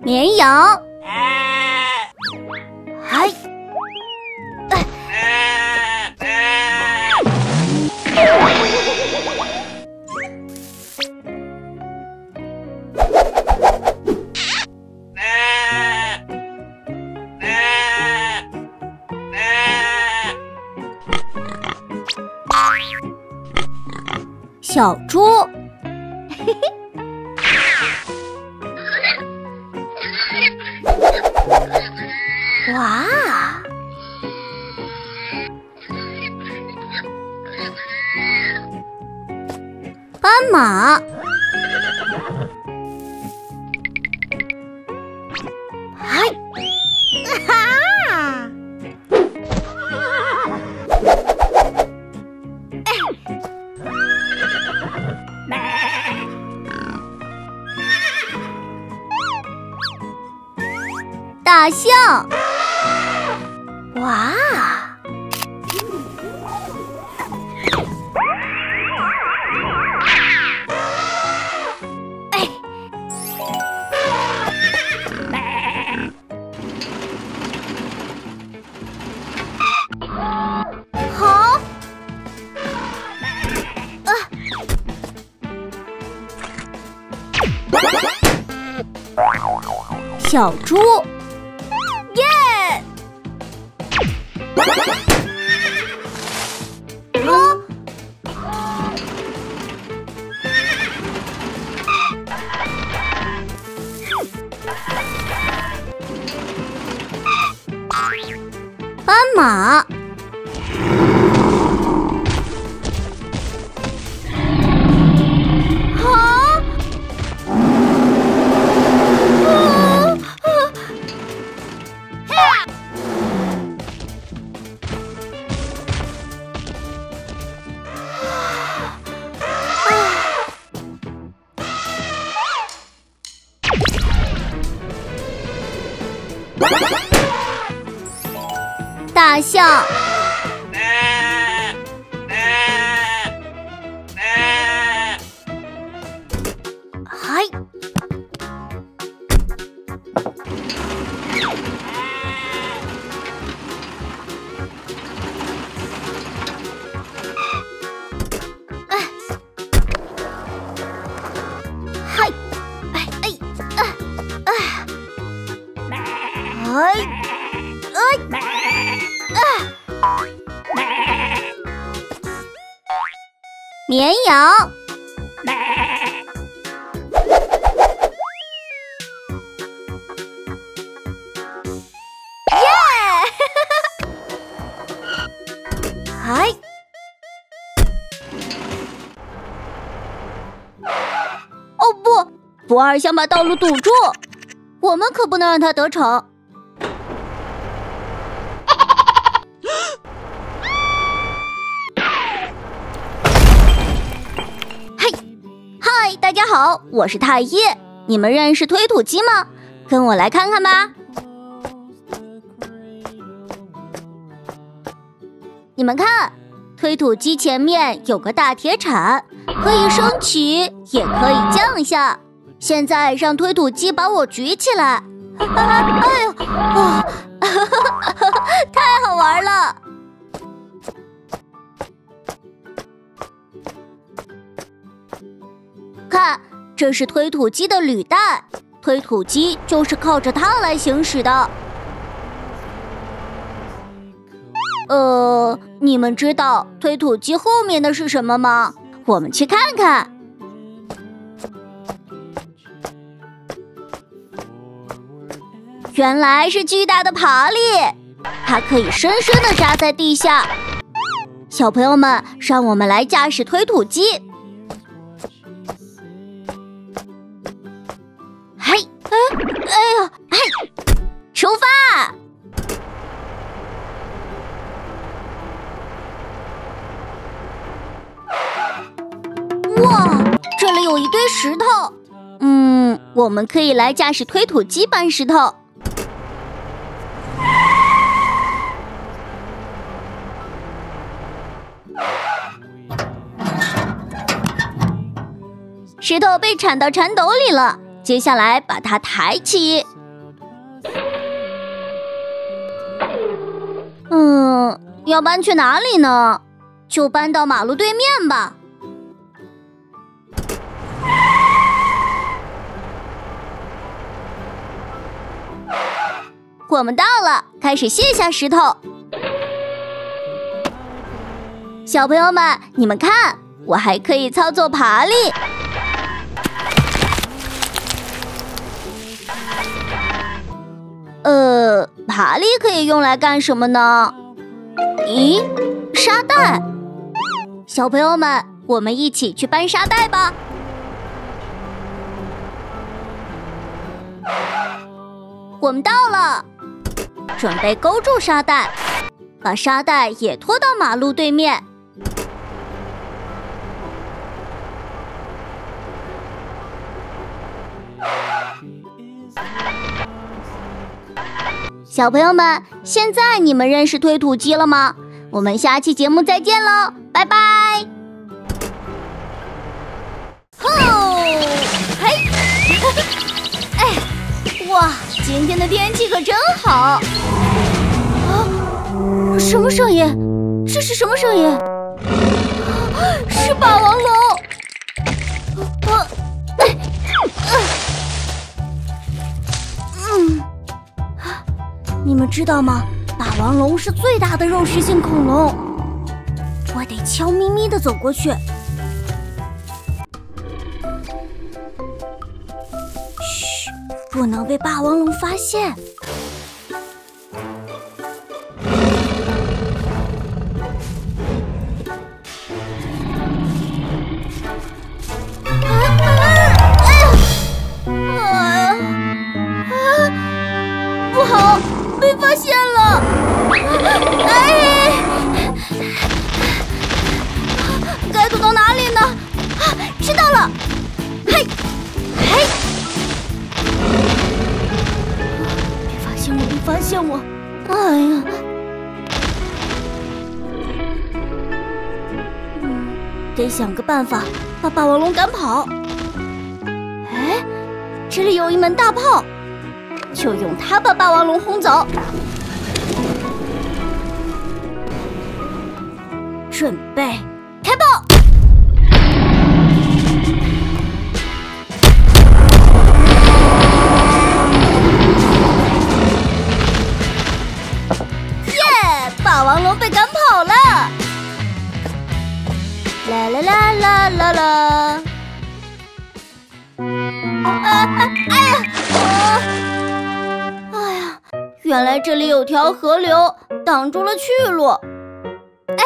绵羊，嗨，小猪，嘿嘿。大象。哇！哎，好，啊，小猪。不，二想把道路堵住，我们可不能让他得逞。大家好，我是太一。你们认识推土机吗？跟我来看看吧。你们看，推土机前面有个大铁铲，可以升起，也可以降下。现在让推土机把我举起来。哎呦，哇，太好玩了！看，这是推土机的履带，推土机就是靠着它来行驶的。呃，你们知道推土机后面的是什么吗？我们去看看。原来是巨大的爬犁，它可以深深的扎在地下。小朋友们，让我们来驾驶推土机。嘿哎呀，嘿，出发！哇，这里有一堆石头。嗯，我们可以来驾驶推土机搬石头。石头被铲到铲斗里了。接下来把它抬起。嗯，要搬去哪里呢？就搬到马路对面吧。我们到了，开始卸下石头。小朋友们，你们看，我还可以操作爬犁。呃，爬犁可以用来干什么呢？咦，沙袋！小朋友们，我们一起去搬沙袋吧。我们到了。准备勾住沙袋，把沙袋也拖到马路对面。小朋友们，现在你们认识推土机了吗？我们下期节目再见喽，拜拜！吼，嘿，哎，哇！今天的天气可真好！啊，什么声音？这是什么声音？是霸王龙！你们知道吗？霸王龙是最大的肉食性恐龙，我得悄咪咪的走过去。嘘不能被霸王龙发现！发现了！哎，该躲到哪里呢？啊，知道了！嘿，嘿。别发现我！别发现我哎呀，得想个办法把霸王龙赶跑。哎，这里有一门大炮，就用它把霸王龙轰走。准备开炮！王龙被赶跑了！啦啦啦啦啦啦！啊啊！哎呀！原来这里有条河流挡住了去路。哎！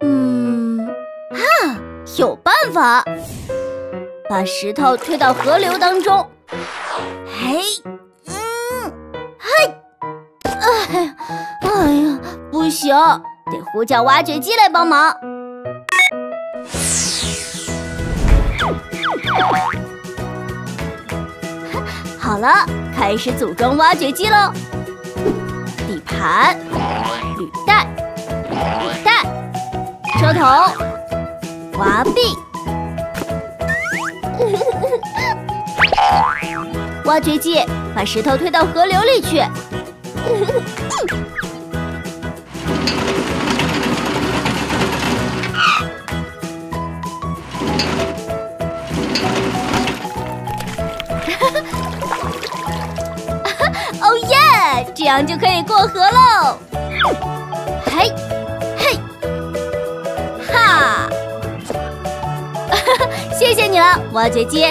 嗯，哈，有办法！把石头推到河流当中。嘿，嗯，嘿，哎呀，哎呀！不行，得呼叫挖掘机来帮忙。好了，开始组装挖掘机喽！铲、履带、履带、车头、挖臂。挖掘机把石头推到河流里去。这样就可以过河喽！嘿，嘿，哈！谢谢你了，挖掘机。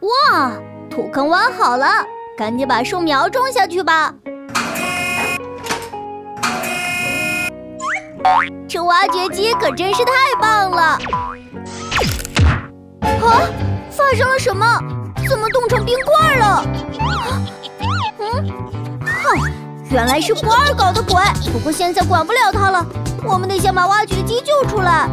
哇，土坑挖好了，赶紧把树苗种下去吧。这挖掘机可真是太棒了！啊！发生了什么？怎么冻成冰块了？嗯，哼，原来是不二搞的鬼。不过现在管不了他了，我们得先把挖掘机救出来。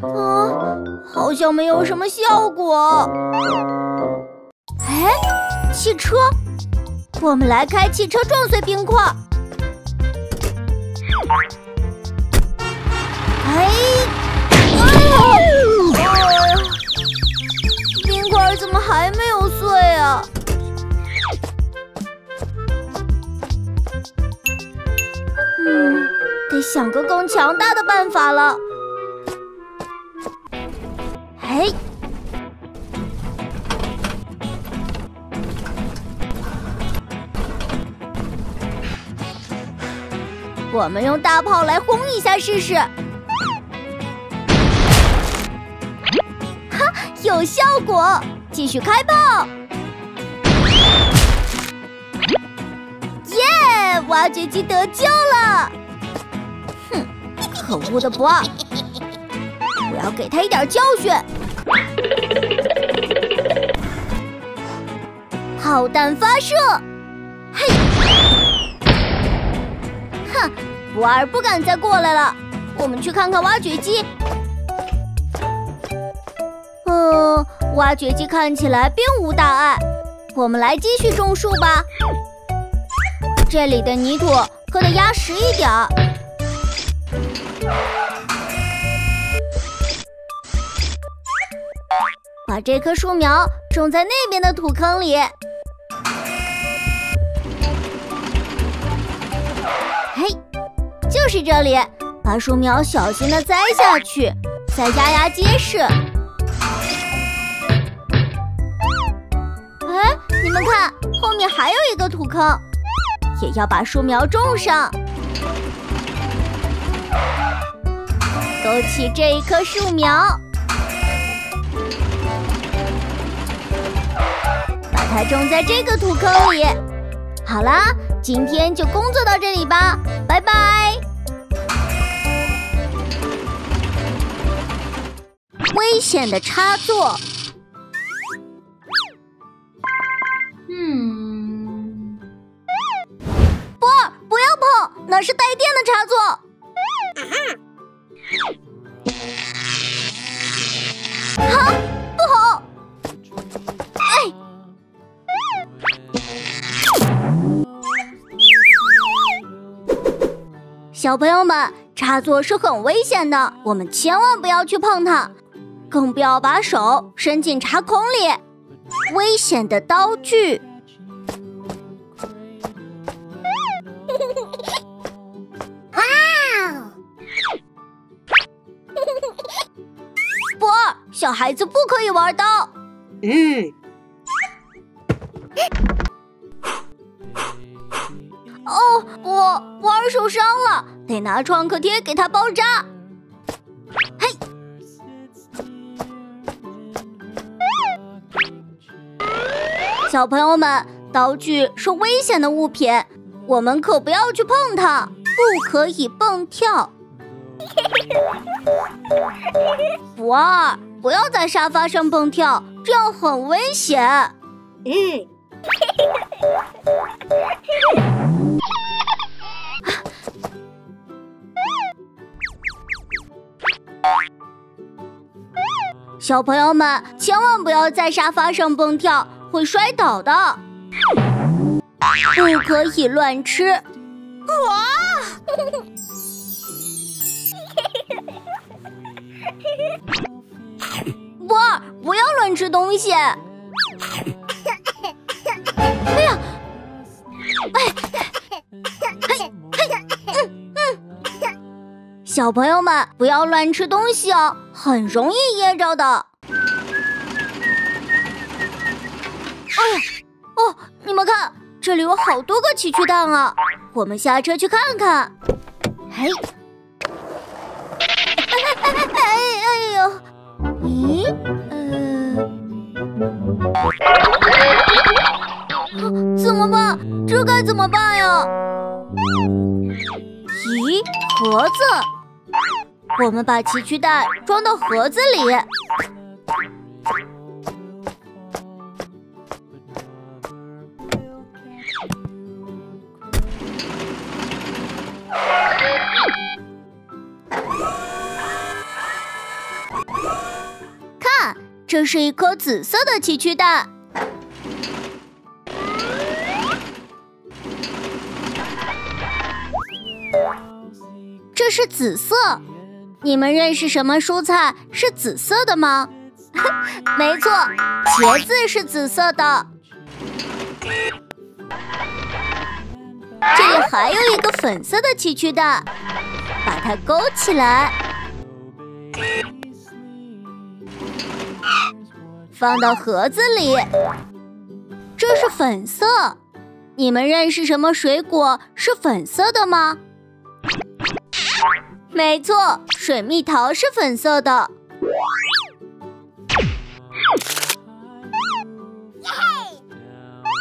啊，好像没有什么效果。哎，汽车，我们来开汽车撞碎冰块。哎，冰块怎么还没有碎啊？嗯，得想个更强大的办法了。哎。我们用大炮来轰一下试试，哈，有效果！继续开炮！耶，挖掘机得救了！哼，可恶的博二，我要给他一点教训！炮弹发射！哼，不二不敢再过来了。我们去看看挖掘机。嗯，挖掘机看起来并无大碍。我们来继续种树吧。这里的泥土可得压实一点儿。把这棵树苗种在那边的土坑里。就是这里，把树苗小心的栽下去，再压压结实。哎，你们看，后面还有一个土坑，也要把树苗种上。勾起这一棵树苗，把它种在这个土坑里。好啦，今天就工作到这里吧，拜拜。危险的插座。嗯，不，不要碰，那是带电的插座。小朋友们，插座是很危险的，我们千万不要去碰它。更不要把手伸进插孔里，危险的刀具。哇！博尔，小孩子不可以玩刀。嗯。哦，不，博尔受伤了，得拿创可贴给他包扎。嘿小朋友们，刀具是危险的物品，我们可不要去碰它，不可以蹦跳。不二，不要在沙发上蹦跳，这样很危险。嗯。小朋友们，千万不要在沙发上蹦跳。会摔倒的，不可以乱吃。哇！波儿，不要乱吃东西。哎呀！哎！嘿！嘿！嗯嗯。小朋友们，不要乱吃东西哦，很容易噎着的。哎呀，哦，你们看，这里有好多个奇趣蛋啊！我们下车去看看。嘿，哎哎哎哎哎呦，咦，嗯，怎么办？这该怎么办呀？咦，盒子，我们把奇趣蛋装到盒子里。看这是一颗紫色的奇趣蛋。这是紫色。你们认识什么蔬菜是紫色的吗？没错，茄子是紫色的。这里还有一个粉色的奇趣蛋，把它勾起来，放到盒子里。这是粉色。你们认识什么水果是粉色的吗？没错，水蜜桃是粉色的。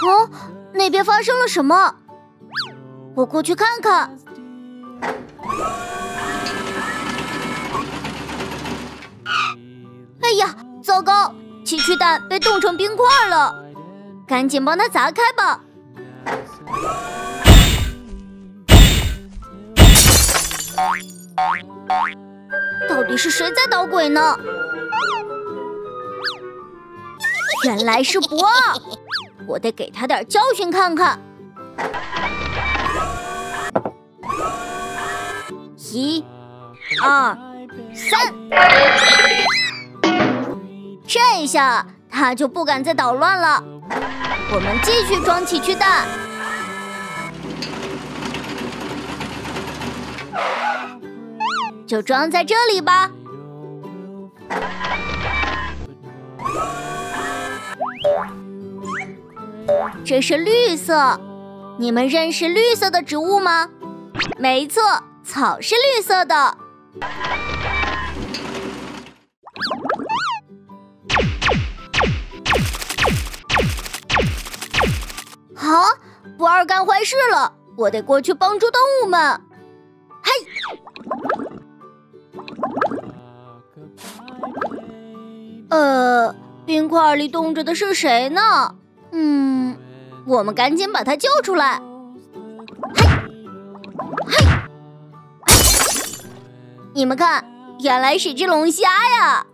哦，那边发生了什么？我过去看看。哎呀，糟糕！奇趣蛋被冻成冰块了，赶紧帮它砸开吧。到底是谁在捣鬼呢？原来是博二，我得给他点教训看看。一、二、三，这下他就不敢再捣乱了。我们继续装奇趣蛋，就装在这里吧。这是绿色，你们认识绿色的植物吗？没错，草是绿色的。好，不二干坏事了，我得过去帮助动物们。嘿，呃，冰块里冻着的是谁呢？嗯，我们赶紧把他救出来。嘿，嘿，嘿！你们看，原来是只龙虾呀！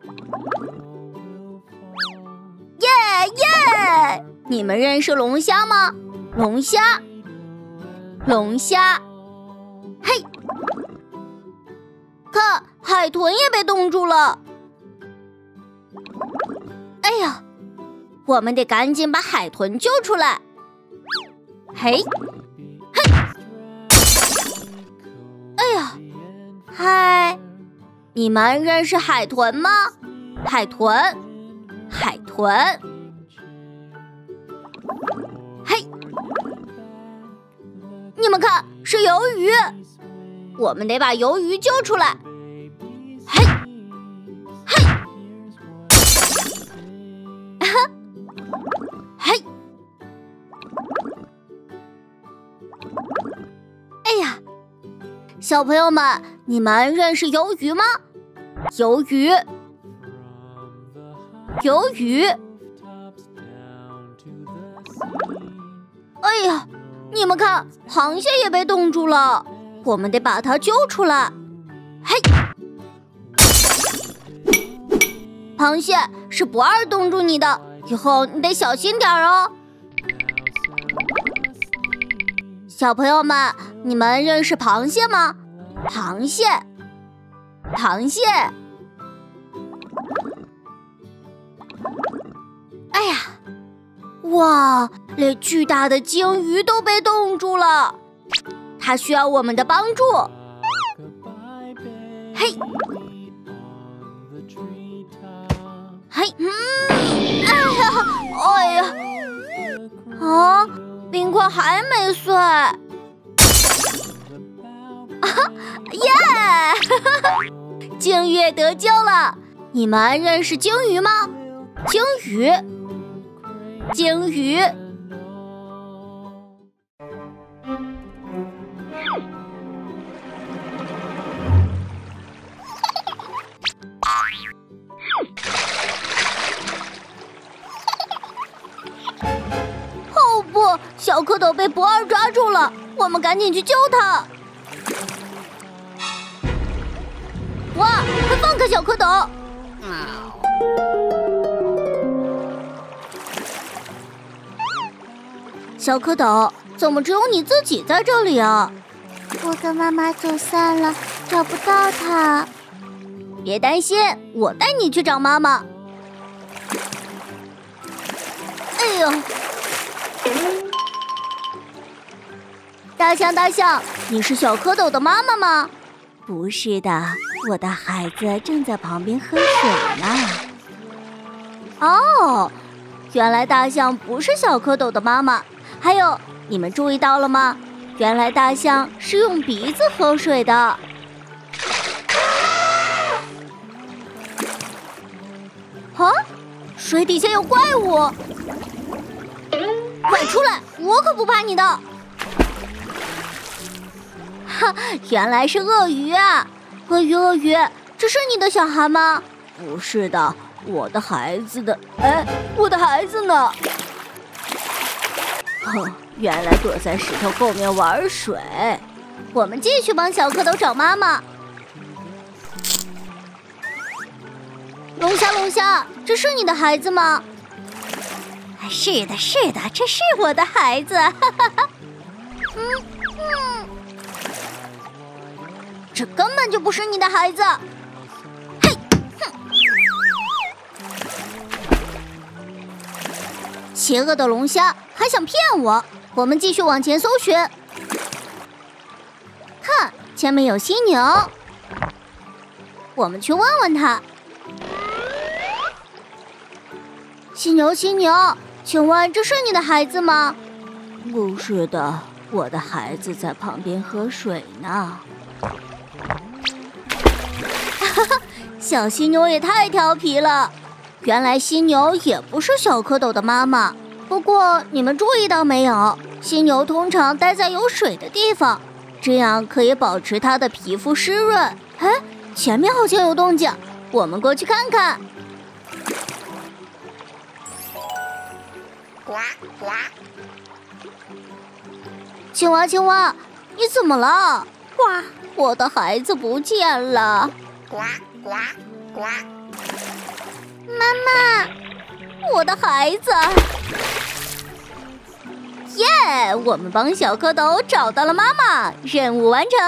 耶耶！你们认识龙虾吗？龙虾，龙虾。嘿，看，海豚也被冻住了。哎呀！我们得赶紧把海豚救出来！嘿，嘿，哎呀，嗨，你们认识海豚吗？海豚，海豚，嘿，你们看，是鱿鱼，我们得把鱿鱼救出来！嘿。小朋友们，你们认识鱿鱼吗？鱿鱼，鱿鱼。哎呀，你们看，螃蟹也被冻住了，我们得把它救出来。嘿，螃蟹是不二冻住你的，以后你得小心点哦。小朋友们。你们认识螃蟹吗？螃蟹，螃蟹。哎呀，哇，连巨大的鲸鱼都被冻住了，它需要我们的帮助。嘿，嘿，嗯，哎呀，哎呀，啊，冰块还没碎。啊耶！鲸鱼得救了。你们认识鲸鱼吗？鲸鱼，鲸鱼。哦不，小蝌蚪被博二抓住了，我们赶紧去救他。哇！快放开小蝌蚪！小蝌蚪，怎么只有你自己在这里啊？我跟妈妈走散了，找不到它。别担心，我带你去找妈妈。哎呦！大象，大象，你是小蝌蚪的妈妈吗？不是的，我的孩子正在旁边喝水呢。哦，原来大象不是小蝌蚪的妈妈。还有，你们注意到了吗？原来大象是用鼻子喝水的。啊！水底下有怪物！快出来！我可不怕你的。原来是鳄鱼啊！鳄鱼，鳄鱼，这是你的小孩吗？不是的，我的孩子的。哎，我的孩子呢？哼，原来躲在石头后面玩水。我们继续帮小蝌蚪找妈妈。龙虾，龙虾，这是你的孩子吗？是的，是的，这是我的孩子。哈哈哈。嗯，这根本就不是你的孩子。嘿，哼！邪恶的龙虾还想骗我！我们继续往前搜寻。看，前面有犀牛，我们去问问他。犀牛，犀牛，请问这是你的孩子吗？不是的，我的孩子在旁边喝水呢。小犀牛也太调皮了。原来犀牛也不是小蝌蚪的妈妈。不过你们注意到没有？犀牛通常待在有水的地方，这样可以保持它的皮肤湿润。哎，前面好像有动静，我们过去看看。呱呱！青蛙，青蛙，你怎么了？呱！我的孩子不见了。呱呱呱！妈妈，我的孩子。耶！我们帮小蝌蚪找到了妈妈，任务完成。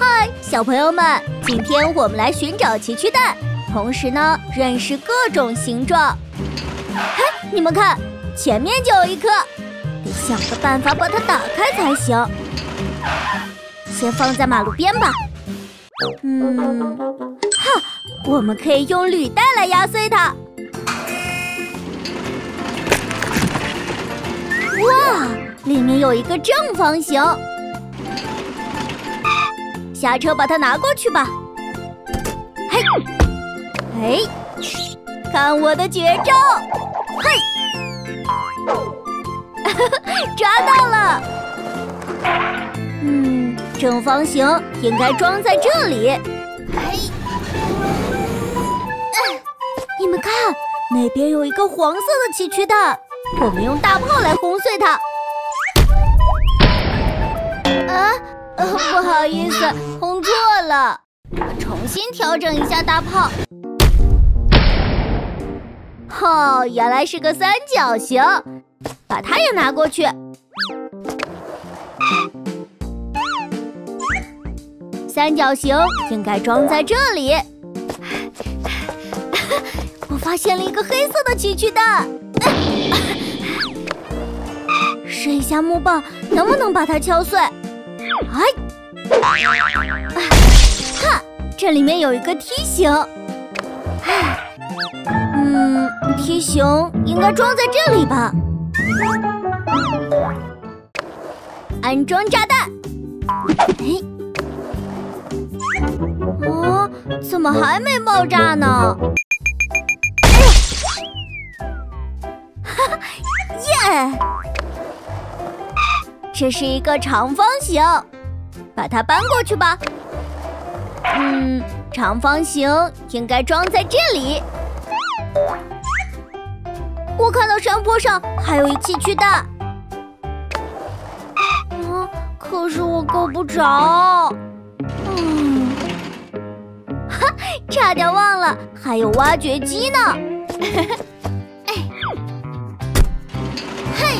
嗨，小朋友们，今天我们来寻找奇趣蛋。同时呢，认识各种形状。嘿，你们看，前面就有一颗，得想个办法把它打开才行。先放在马路边吧。嗯，哈，我们可以用履带来压碎它。哇，里面有一个正方形。下车把它拿过去吧。嘿。哎，看我的绝招！嘿，抓到了。嗯，正方形应该装在这里。哎，你们看，那边有一个黄色的奇趣蛋，我们用大炮来轰碎它。啊，不好意思，轰错了，重新调整一下大炮。哦，原来是个三角形，把它也拿过去。三角形应该装在这里。我发现了一个黑色的奇趣蛋，试一下木棒能不能把它敲碎。哎，看，这里面有一个梯形。嗯，梯形应该装在这里吧。安装炸弹。哎，哦，怎么还没爆炸呢？哎呀，哈哈，耶！这是一个长方形，把它搬过去吧。嗯，长方形应该装在这里。我看到山坡上还有一气趣蛋，啊！可是我够不着，嗯，差点忘了还有挖掘机呢，哎，嘿，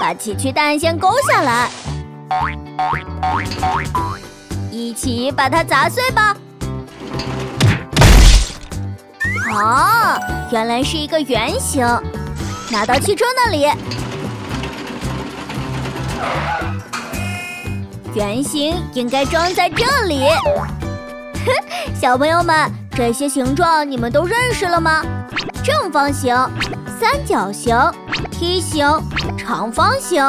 把奇趣蛋先勾下来，一起把它砸碎吧。哦，原来是一个圆形，拿到汽车那里。圆形应该装在这里。小朋友们，这些形状你们都认识了吗？正方形、三角形、梯形、长方形、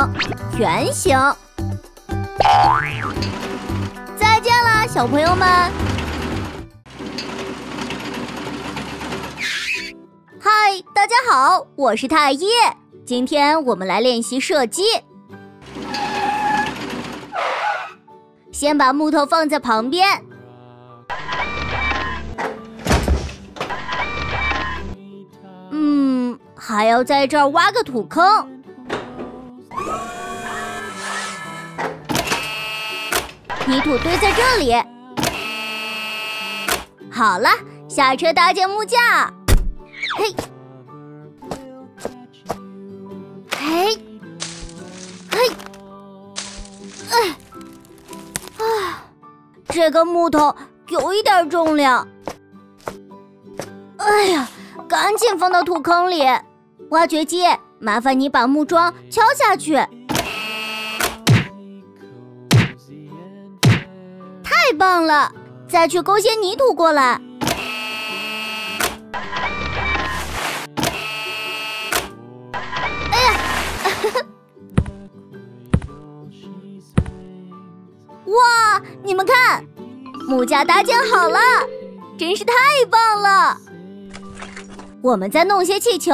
圆形。再见啦，小朋友们。嗨，大家好，我是太一。今天我们来练习射击。先把木头放在旁边。还要在这儿挖个土坑。泥土堆在这里。好了，下车搭建木架。嘿，嘿，嘿，哎。啊这个木头有一点重量，哎呀，赶紧放到土坑里。挖掘机，麻烦你把木桩敲下去。太棒了！再去勾些泥土过来。哎呀，哇，你们看！木架搭建好了，真是太棒了！我们再弄些气球，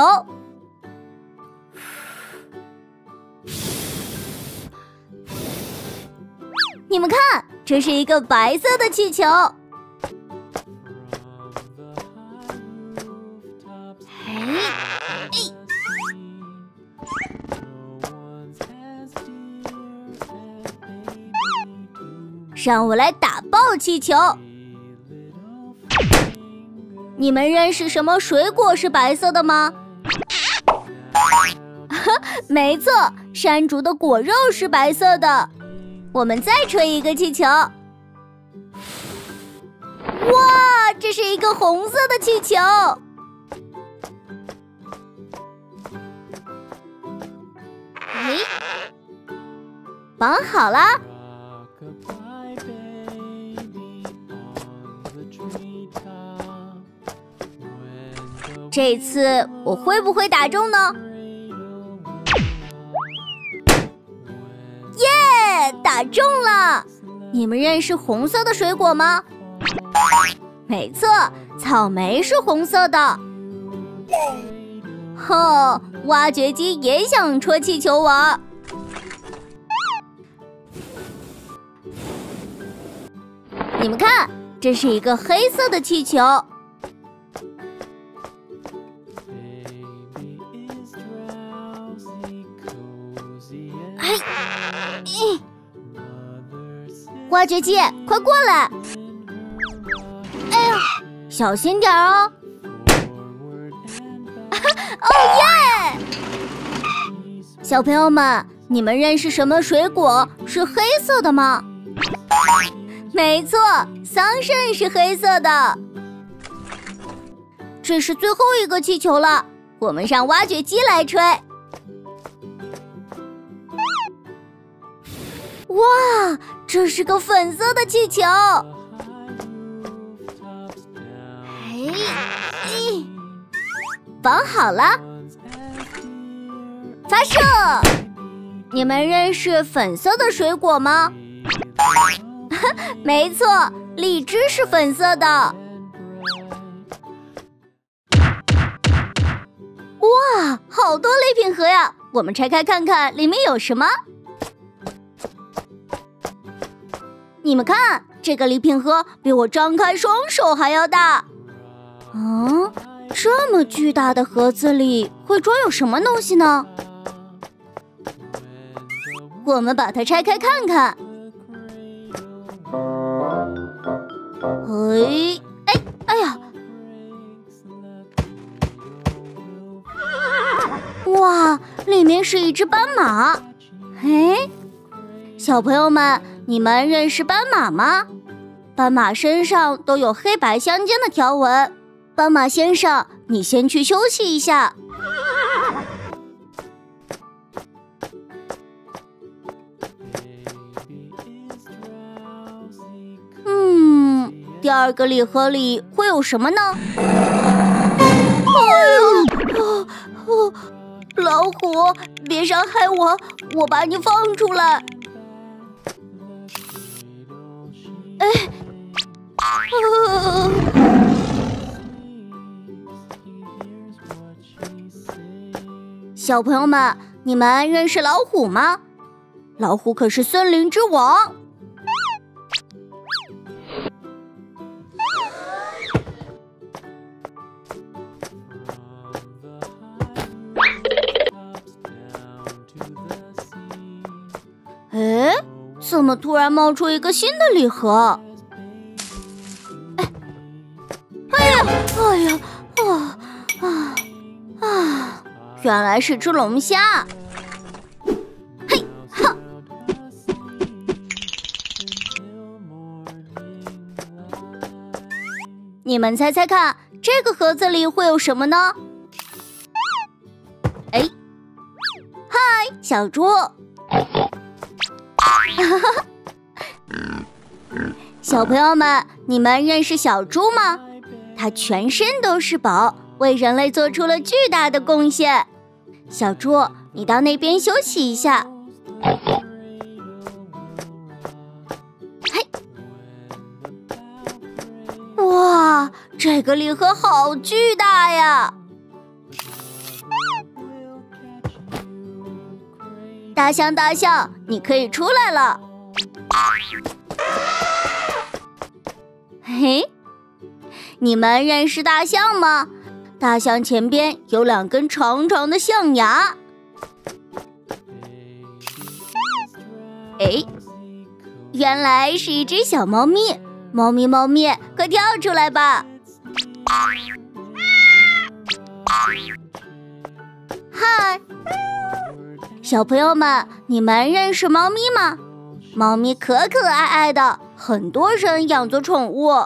你们看，这是一个白色的气球。让我来打爆气球！你们认识什么水果是白色的吗？哈 没错，山竹的果肉是白色的。我们再吹一个气球！哇，这是一个红色的气球！哎，绑好了。这次我会不会打中呢？打中了！你们认识红色的水果吗？没错，草莓是红色的。吼，挖掘机也想戳气球玩。你们看，这是一个黑色的气球。挖掘机，快过来！哎呀，小心点哦！哦耶！小朋友们，你们认识什么水果是黑色的吗？没错，桑葚是黑色的。这是最后一个气球了，我们让挖掘机来吹。哇，这是个粉色的气球！哎，绑好了，发射！你们认识粉色的水果吗？没错，荔枝是粉色的。哇，好多礼品盒呀！我们拆开看看，里面有什么？你们看，这个礼品盒比我张开双手还要大。嗯，这么巨大的盒子里会装有什么东西呢？我们把它拆开看看。哎哎哎呀！哇，里面是一只斑马。哎，小朋友们，你们认识斑马吗？斑马身上都有黑白相间的条纹。斑马先生，你先去休息一下。嗯，第二个礼盒里会有什么呢？哎呀！老虎，别伤害我，我把你放出来。小朋友们，你们认识老虎吗？老虎可是森林之王。哎，怎么突然冒出一个新的礼盒？原来是只龙虾。嘿，哈！你们猜猜看，这个盒子里会有什么呢？哎，嗨，小猪。哈哈，小朋友们，你们认识小猪吗？它全身都是宝，为人类做出了巨大的贡献。小猪，你到那边休息一下。嘿，哇，这个礼盒好巨大呀！大象，大象，你可以出来了。嘿，你们认识大象吗？大象前边有两根长长的象牙。哎，原来是一只小猫咪。猫咪，猫咪，快跳出来吧！嗨。小朋友们，你们认识猫咪吗？猫咪可可爱爱的，很多人养做宠物。